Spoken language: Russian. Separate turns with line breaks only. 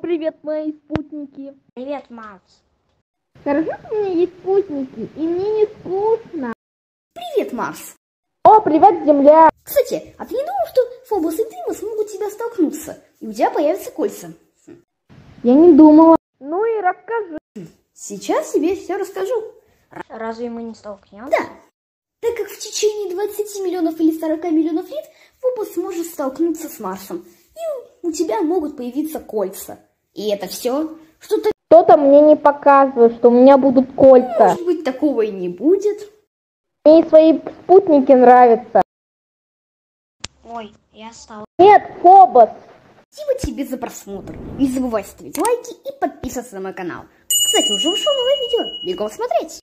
привет, мои спутники.
Привет, Макс.
Хорошо, что у меня есть спутники, и мне не скучно.
Привет, Марс.
О, привет, Земля.
Кстати, а ты не думал, что Фобос и Димос могут тебя столкнуться, и у тебя появятся кольца?
Я не думала. Ну и расскажи.
Сейчас тебе все расскажу.
Разве мы не столкнемся?
Да, так как в течение 20 миллионов или 40 миллионов лет Фобос может столкнуться с Марсом, и у тебя могут появиться кольца. И это все, что ты...
Кто-то мне не показывает, что у меня будут кольца.
Может быть, такого и не будет.
Мне и свои спутники нравятся.
Ой, я стал.
Нет, Фобос.
Спасибо тебе за просмотр. Не забывай ставить лайки и подписываться на мой канал. Кстати, уже вышло новое видео. Бегом смотреть.